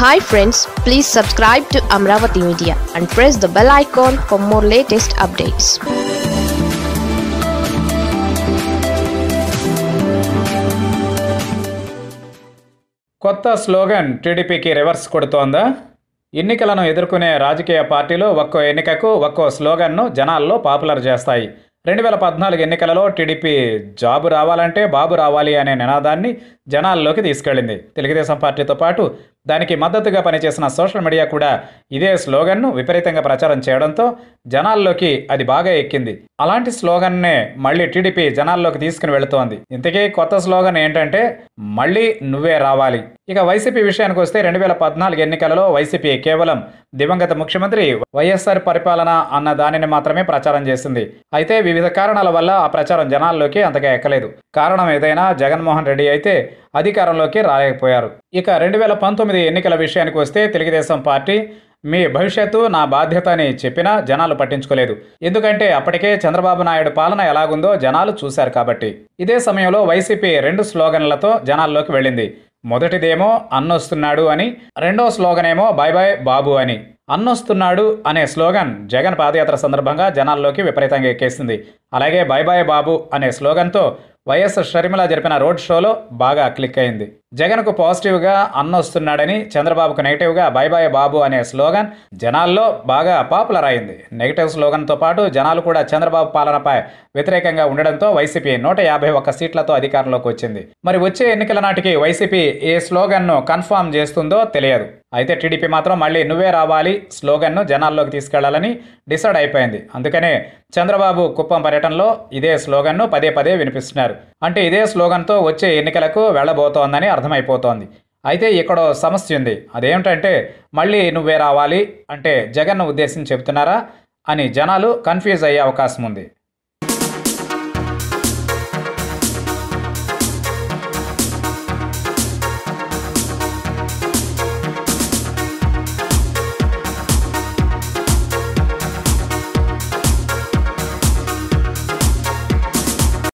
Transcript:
Hi friends please subscribe to Amaravati media and press the bell icon for more latest updates కొత్త slogan టీడీపీకి reverse కొడుతోందా? ఎన్నికలను ఎదుర్కొనే రాజకీయ పార్టీలు ఒక్కో ఎన్నికకు ఒక్కో స్లోగన్ను జనాల్లో పాపులర్ చేస్తాయి. రెండు వేల పద్నాలుగు ఎన్నికలలో టీడీపీ జాబు రావాలంటే బాబు రావాలి అనే నినాదాన్ని జనాల్లోకి తీసుకెళ్ళింది. తెలుగుదేశం పార్టీతో పాటు దానికి మద్దతుగా పనిచేసిన సోషల్ మీడియా కూడా ఇదే స్లోగన్ను విపరీతంగా ప్రచారం చేయడంతో జనాల్లోకి అది బాగా ఎక్కింది. అలాంటి స్లోగన్నే మళ్ళీ టీడీపీ జనాల్లోకి తీసుకుని వెళుతోంది. ఇంతకీ కొత్త స్లోగన్ ఏంటంటే మళ్ళీ నువ్వే రావాలి. ఇక వైసీపీ విషయానికి వస్తే రెండు వేల పద్నాలుగు ఎన్నికలలో వైసీపీ కేవలం దివంగత ముఖ్యమంత్రి వైఎస్ఆర్ పరిపాలన అన్న దానిని మాత్రమే ప్రచారం చేసింది. అయితే వివిధ కారణాల వల్ల ఆ ప్రచారం జనాల్లోకి అంతగా ఎక్కలేదు. కారణం ఏదైనా జగన్మోహన్ రెడ్డి అయితే అధికారంలోకి రాలేకపోయారు. ఇక రెండు వేల పంతొమ్మిది ఎన్నికల విషయానికి వస్తే తెలుగుదేశం పార్టీ మీ భవిష్యత్తు నా బాధ్యత అని చెప్పినా జనాలు పట్టించుకోలేదు. ఎందుకంటే అప్పటికే చంద్రబాబు నాయుడు పాలన ఎలాగుందో జనాలు చూశారు కాబట్టి. ఇదే సమయంలో వైసీపీ రెండు స్లోగన్లతో జనాల్లోకి వెళ్ళింది. మొదటిదేమో అన్నొస్తున్నాడు అని రెండో స్లోగన్ ఏమో బాయ్ బాయ్ బాబు అని. అన్నొస్తున్నాడు అనే స్లోగన్ జగన్ పాదయాత్ర సందర్భంగా జనాల్లోకి విపరీతంగా ఎక్కేసింది. అలాగే బాయ్ బాయ్ బాబు అనే స్లోగన్తో వైఎస్ షర్మిల జరిపిన రోడ్ షోలో బాగా క్లిక్ అయింది. జగన్కు పాజిటివ్గా అన్నొస్తున్నాడని చంద్రబాబుకు నెగిటివ్గా బై బాయ్ బాబు అనే స్లోగన్ జనాల్లో బాగా పాపులర్ అయింది. నెగిటివ్ స్లోగన్తో పాటు జనాలు కూడా చంద్రబాబు పాలనపై వ్యతిరేకంగా ఉండడంతో వైసీపీ నూట యాభై ఒక్క సీట్లతో అధికారంలోకి వచ్చింది. మరి వచ్చే ఎన్నికల నాటికి వైసీపీ ఏ స్లోగన్ను కన్ఫర్మ్ చేస్తుందో తెలియదు. అయితే టీడీపీ మాత్రం మళ్ళీ నువ్వే రావాలి స్లోగన్ను జనాల్లోకి తీసుకెళ్ళాలని డిసైడ్ అయిపోయింది. అందుకనే చంద్రబాబు కుప్పం పర్యటనలో ఇదే స్లోగన్ను పదే పదే వినిపిస్తున్నారు. అంటే ఇదే స్లోగన్తో వచ్చే ఎన్నికలకు వెళ్ళబోతోందని అర్థమైపోతోంది. అయితే ఇక్కడ సమస్య ఉంది. అదేమిటంటే మళ్ళీ నువ్వే రావాలి అంటే జగన్ను ఉద్దేశించి చెబుతున్నారా అని జనాలు కన్ఫ్యూజ్ అయ్యే అవకాశం ఉంది.